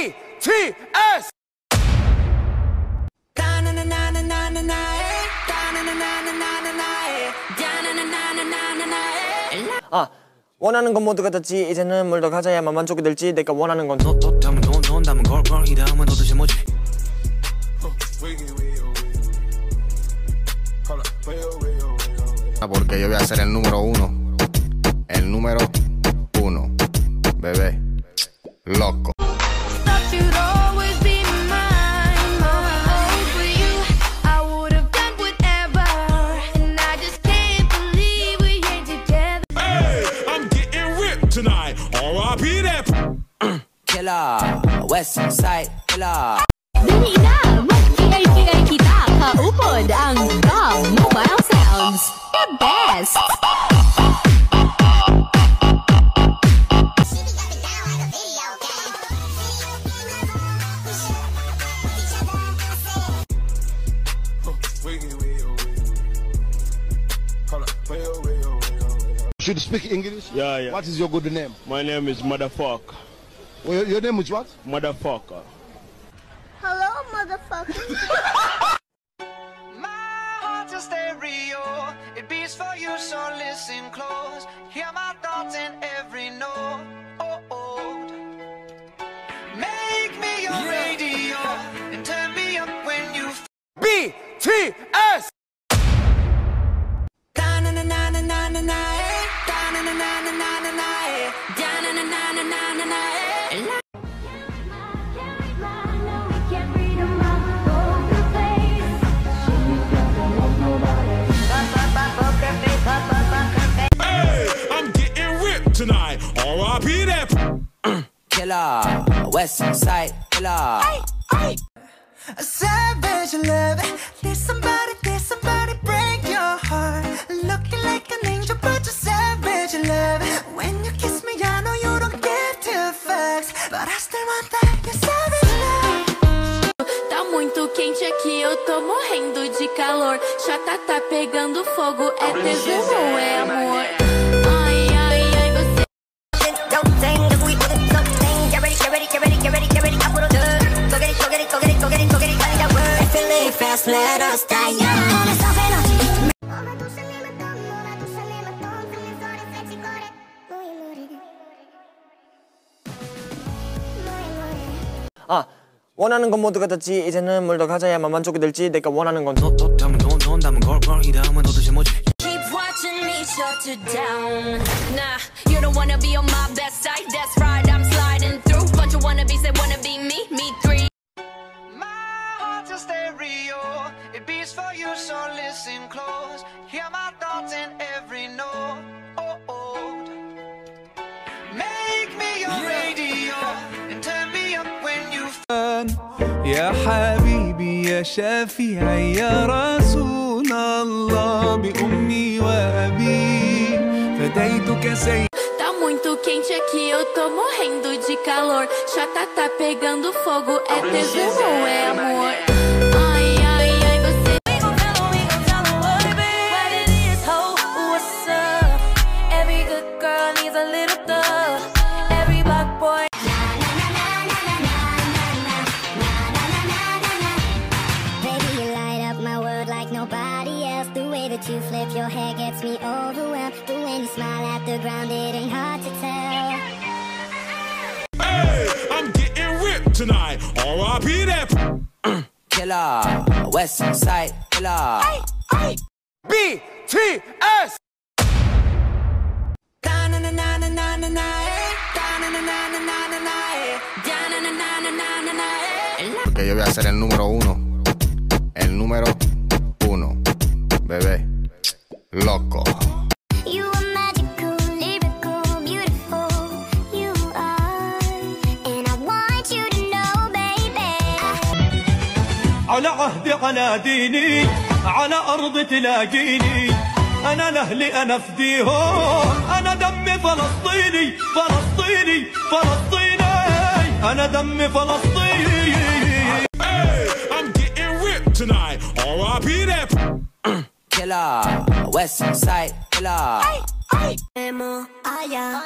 BTS. 아 원하는 건 모두가 됐지 이제는 뭘더 가져야만 만족이 될지 내가 원하는 건 너, 너 담은 돈, 돈 담은 걸, 걸, 이 다음은 도대체 뭐지? Porque yo voy a ser el número uno. El número uno. Bebé. Loco. Tonight. R.I.P. that. Killer, West Side Killer. Dali na! Mag-ingay-ingay kita kaupod ang Should speak English? Yeah, yeah. What is your good name? My name is Motherfucker. Well, your, your name is what? Motherfucker. Hello, motherfucker. My heart's a stereo. It beats for you, so listen close. Hear my thoughts in every note. Oh, oh. Make me your radio and turn me up when you. BTS. West Side Killer. A savage love. There's somebody, there's somebody break your heart. Looking like an angel, but you're savage love. When you kiss me, I know you don't give two fucks, but I still want that. You're savage love. Tá muito quente aqui, eu tô morrendo de calor. Chata tá pegando fogo, é ou é Fast, let us die young. 아 원하는 건 모두가 됐지 이제는 뭘더 가져야만 만족이 될지 내가 원하는 건 watching me shut you down. Nah, you don't wanna be on my best side. That's right, I'm sliding through. Bunch of wannabes that wanna be me, me three. stereo. It beats for you, so listen close. Hear my thoughts in every note. Oh, oh. Make me your radio and turn me up when you. يا حبيبي يا شفيعي يا رسول الله بأمي وأبي فديتك سيدي Tá muito quente aqui, eu tô morrendo de calor. Chata tá pegando fogo, é tesão ou é amor? That you flip your hair gets me overwhelmed. But when you smile at the ground, it ain't hard to tell. Hey, I'm getting ripped tonight. R.I.P. that. Killer, West Side Killer. BTS. Porque yo voy a ser el número uno. El número uno. Bebé. loco. على عهدي على ديني على أرض تلاقيني. أنا لأهلي أنا فديهم أنا دمي فلسطيني فلسطيني فلسطيني. أنا دمي فلسطيني. Hey, I'm getting ripped tonight. R.I.P. that. Killer. West Side Killer. Emo, allá,